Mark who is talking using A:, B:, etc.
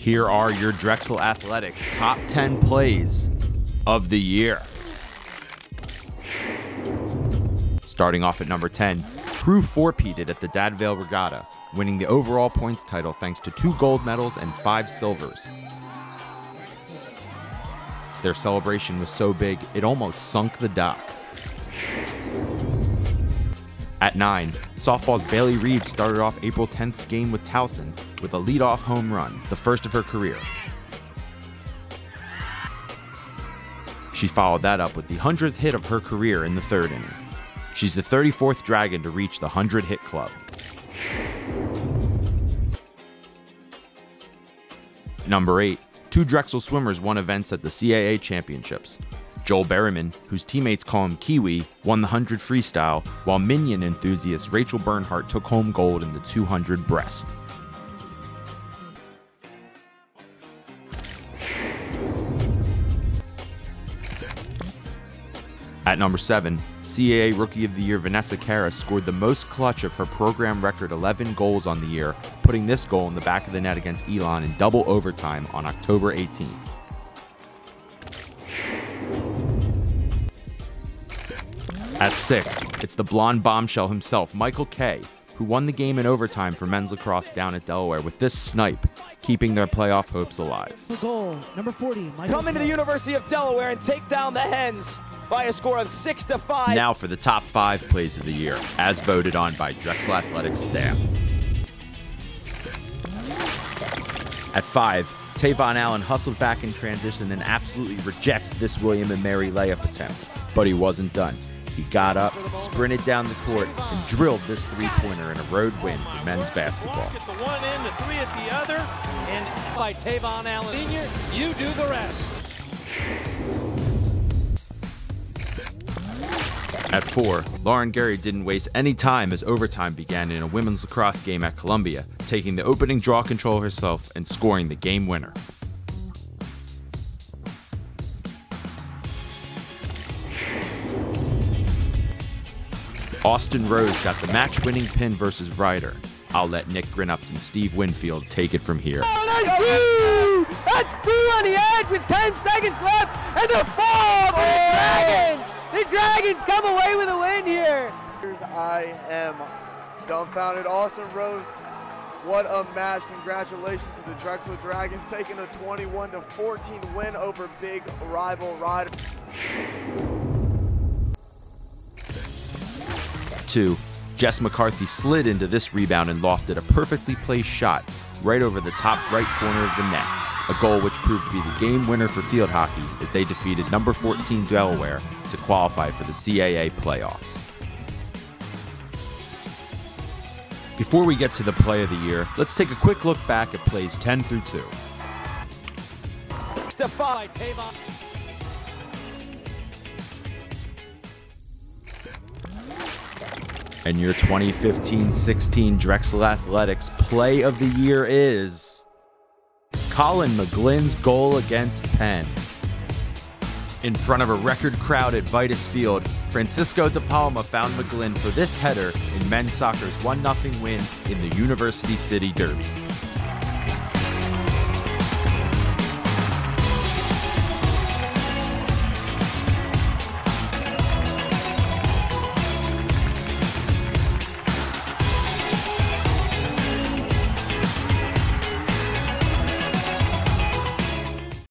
A: Here are your Drexel Athletics top 10 plays of the year. Starting off at number 10, Crew four-peated at the Dad Vale Regatta, winning the overall points title thanks to two gold medals and five silvers. Their celebration was so big, it almost sunk the dock. At 9, softball's Bailey Reed started off April 10th's game with Towson with a leadoff home run, the first of her career. She followed that up with the 100th hit of her career in the third inning. She's the 34th Dragon to reach the 100 hit club. Number 8, two Drexel swimmers won events at the CAA Championships. Joel Berryman, whose teammates call him Kiwi, won the 100 freestyle, while Minion enthusiast Rachel Bernhardt took home gold in the 200 breast. At number 7, CAA Rookie of the Year Vanessa Cara scored the most clutch of her program record 11 goals on the year, putting this goal in the back of the net against Elon in double overtime on October 18th. At 6, it's the blonde bombshell himself, Michael Kay, who won the game in overtime for men's lacrosse down at Delaware with this snipe, keeping their playoff hopes alive.
B: Goal, number 40, Michael
C: Come into the University of Delaware and take down the Hens by a score of 6 to 5.
A: Now for the top five plays of the year, as voted on by Drexel Athletics staff. At five, Tavon Allen hustled back in transition and absolutely rejects this William and Mary layup attempt. But he wasn't done. He got up, sprinted down the court, and drilled this three-pointer in a road win for men's basketball.
D: At the one end, the three at the other, and by Tavon Allen Sr., you do the rest.
A: At four, Lauren Gary didn't waste any time as overtime began in a women's lacrosse game at Columbia, taking the opening draw control herself and scoring the game winner. Austin Rose got the match-winning pin versus Rider. I'll let Nick Grinups and Steve Winfield take it from here.
E: Oh, that's two! That's two on the edge with 10 seconds left, and the fall for the Dragons! The Dragons come away with a win here.
F: Here's I am dumbfounded. Austin Rose, what a match. Congratulations to the Drexel Dragons taking a 21 14 win over big rival Rider.
A: Two, Jess McCarthy slid into this rebound and lofted a perfectly placed shot right over the top right corner of the net, a goal which proved to be the game winner for field hockey as they defeated number 14 Delaware to qualify for the CAA playoffs. Before we get to the play of the year, let's take a quick look back at plays 10 through 2.
C: 6 to 5 by Tavon.
A: And your 2015-16 Drexel Athletics Play of the Year is Colin McGlynn's goal against Penn. In front of a record crowd at Vidas Field, Francisco De Palma found McGlynn for this header in men's soccer's 1-0 win in the University City Derby.